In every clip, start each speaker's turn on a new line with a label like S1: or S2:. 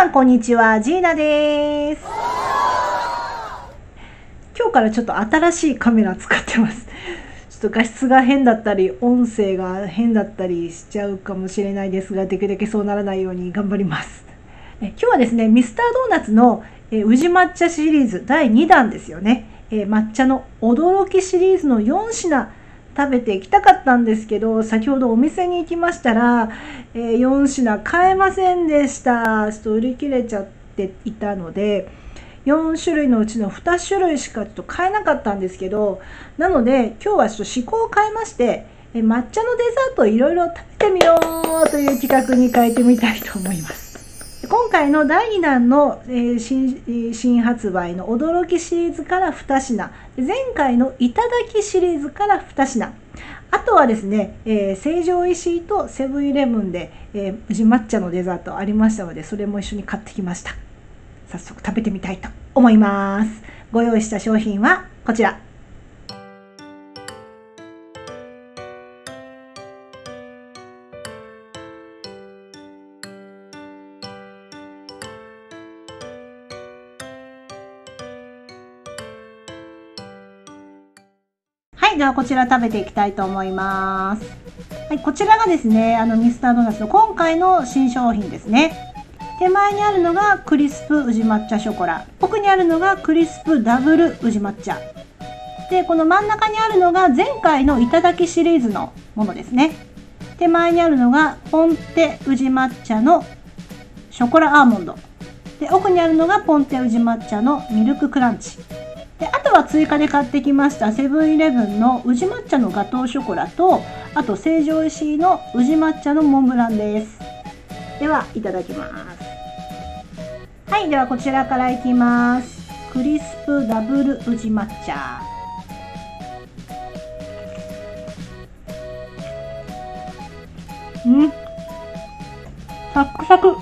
S1: さんこんにちは、ジーナです。今日からちょっと新しいカメラ使ってます。ちょっと画質が変だったり、音声が変だったりしちゃうかもしれないですが、できるだけそうならないように頑張ります。え今日はですね、ミスタードーナツの、え宇治抹茶シリーズ第2弾ですよね。え抹茶の驚きシリーズの4品食べていきたかったんですけど、先ほどお店に行きましたら、えー4品買えませんでした。ちょっと売り切れちゃっていたので、4種類のうちの2種類しかちょっと買えなかったんですけど、なので今日はちょっと思考を変えまして、え抹茶のデザートをいろいろ食べてみようという企画に変えてみたいと思います。今回の第2弾の、えー新新発売の驚きシリーズから2品。前回のいただきシリーズから2品。あとはですね、えー成城石井とセブンイレブンで、えー宇治抹茶のデザートありましたのでそれも一緒に買ってきました。早速食べてみたいと思います。ご用意した商品はこちら。はい、ではこちら食べていきたいと思います。はい、こちらがですね、あのミスタードーナツの今回の新商品ですね。手前にあるのがクリスプ宇治抹茶ショコラ。奥にあるのがクリスプダブル宇治抹茶。で、この真ん中にあるのが前回のいただきシリーズのものですね。手前にあるのがポンテ宇治抹茶のショコラアーモンド。で、奥にあるのがポンテ宇治抹茶のミルククランチ。であとは追加で買ってきましたセブンイレブンの宇治抹茶のガトーショコラとあと成城石井の宇治抹茶のモンブランです。ではいただきます。はいではこちらからいきます。クリスプダブル宇治抹茶。うん？サクサク。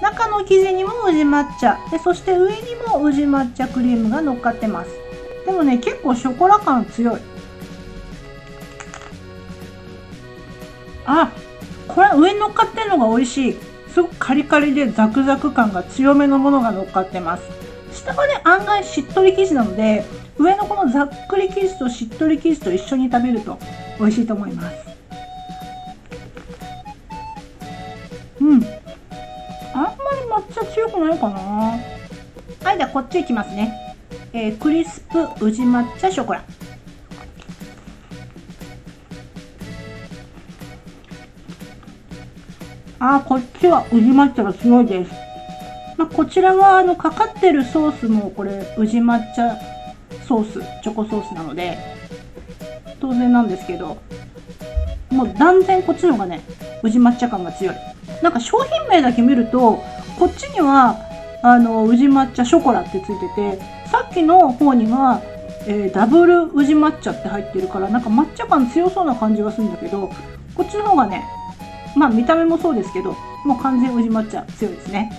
S1: 中の生地にも宇治抹茶。でそして上にも宇治抹茶クリームが乗っかってます。でもね結構ショコラ感強い。あこれ上に乗っかってるのが美味しい。すごくカリカリでザクザク感が強めのものが乗っかってます。下はね案外しっとり生地なので上のこのざっくり生地としっとり生地と一緒に食べると美味しいと思います。うん。あんまり抹茶強くないかな。はいではこっち行きますね、えークリスプ宇治抹茶ショコラ。あーこっちは宇治抹茶が強いです、まあ、こちらはあのかかってるソースもこれ宇治抹茶ソースチョコソースなので当然なんですけどもう断然こっちの方がね宇治抹茶感が強い。なんか商品名だけ見るとこっちにはあの宇治抹茶ショコラってついててさっきの方には、えーダブル宇治抹茶って入ってるからなんか抹茶感強そうな感じがするんだけどこっちの方がねまあ見た目もそうですけどもう完全宇治抹茶強いですね。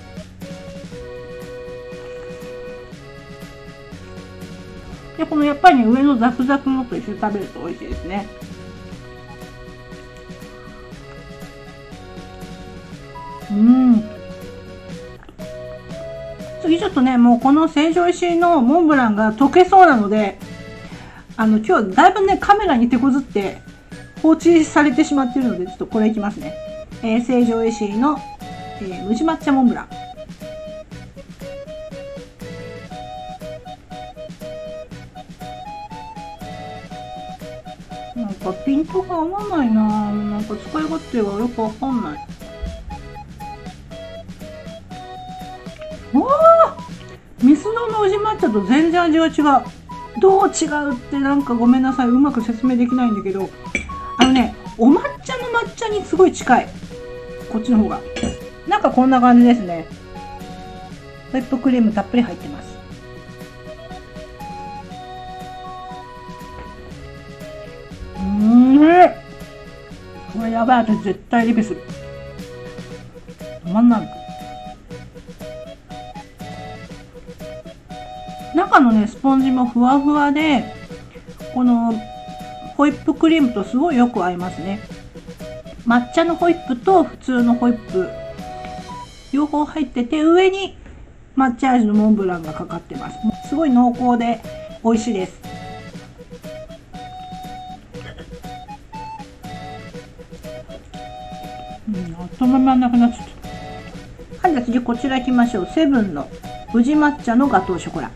S1: でこのやっぱりね上のザクザクのと一緒に食べると美味しいですね。うん。ちょっとねもうこの成城石井のモンブランが溶けそうなのであの今日だいぶねカメラに手こずって放置されてしまってるのでちょっとこれいきますね、えー、成城石井の、えー、宇治抹茶モンブラン。なんかピントが合わないななんか使い勝手がよくわかんない。わミスドの宇治抹茶と全然味が違う。どう違うってなんかごめんなさい。うまく説明できないんだけど。あのねお抹茶の抹茶にすごい近い。こっちの方が。なんかこんな感じですね。ホイップクリームたっぷり入ってます。うん。これやばい。私絶対リベする止まんない。中のねスポンジもふわふわでこのホイップクリームとすごいよく合いますね。抹茶のホイップと普通のホイップ。両方入ってて上に抹茶味のモンブランがかかってます。すごい濃厚で美味しいです。うんあっという間なくなっちゃった。はいじゃあ次こちら行きましょう。セブンの宇治抹茶のガトーショコラ。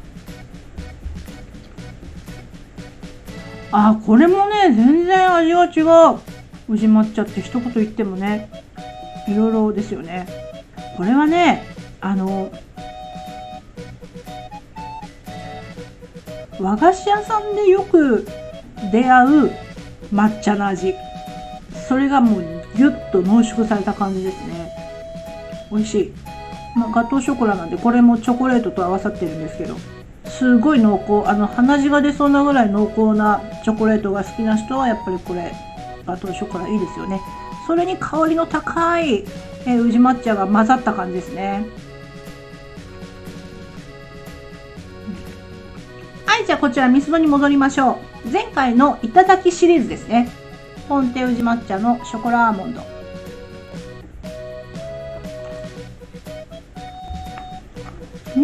S1: あこれもね全然味が違う。宇治抹茶って一言言ってもねいろいろですよね。これはねあの和菓子屋さんでよく出会う抹茶の味。それがもうギュッと濃縮された感じですね。美味しい、まあ、ガトーショコラなんでこれもチョコレートと合わさってるんですけど。すごい濃厚。あの鼻血が出そうなぐらい濃厚なチョコレートが好きな人はやっぱりこれガトーショコラいいですよね。それに香りの高い、えー、宇治抹茶が混ざった感じですね。はいじゃあこちらミスドに戻りましょう。前回のいただきシリーズですね。ポンテ宇治抹茶のショコラアーモンド。う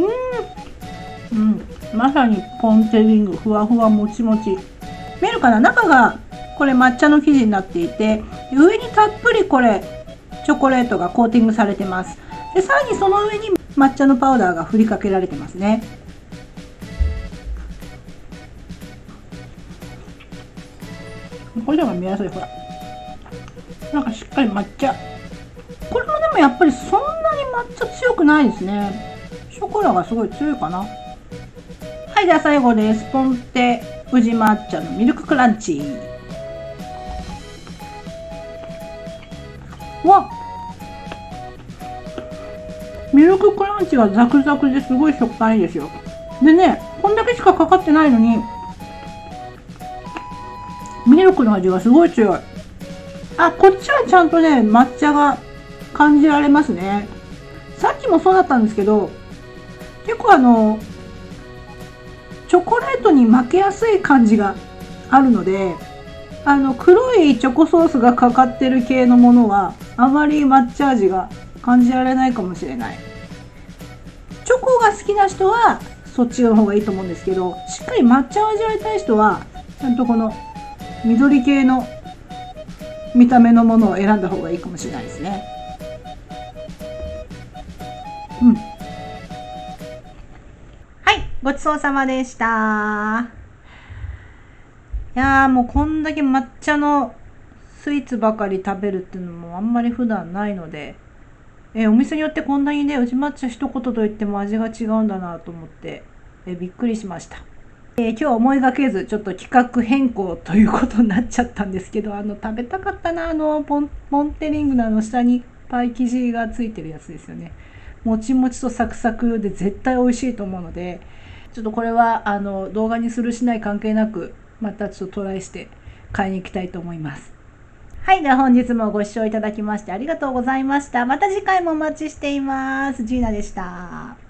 S1: ん。うん。まさにポンテリングふわふわもちもち。見えるかな？中がこれ抹茶の生地になっていて上にたっぷりこれチョコレートがコーティングされてます。でさらにその上に抹茶のパウダーが振りかけられてますね。これが見やすいほら。なんかしっかり抹茶。これもでもやっぱりそんなに抹茶強くないですね。ショコラがすごい強いかな。はいでは最後ですポンテ宇治抹茶のミルククランチ。わミルククランチがザクザクですごい食感いいですよ。でねこんだけしかかかってないのにミルクの味がすごい強い。あこっちはちゃんとね抹茶が感じられますね。さっきもそうだったんですけど結構あのチョコレートに負けやすい感じがあるのであの黒いチョコソースがかかってる系のものはあまり抹茶味が感じられないかもしれない。チョコが好きな人はそっちの方がいいと思うんですけどしっかり抹茶を味わいたい人はちゃんとこの緑系の見た目のものを選んだ方がいいかもしれないですね。ごちそうさまでしたいやーもうこんだけ抹茶のスイーツばかり食べるっていうのもあんまり普段ないので、えお店によってこんなにね宇治抹茶一言と言っても味が違うんだなと思って、えびっくりしました。えー、今日思いがけずちょっと企画変更ということになっちゃったんですけどあの食べたかったなあのポンポンテリングのあの下にパイ生地がついてるやつですよねもちもちとサクサクで絶対美味しいと思うのでちょっとこれはあの動画にするしない関係なくまたちょっとトライして買いに行きたいと思います。はいでは本日もご視聴いただきましてありがとうございました。また次回もお待ちしています。ジーナでした。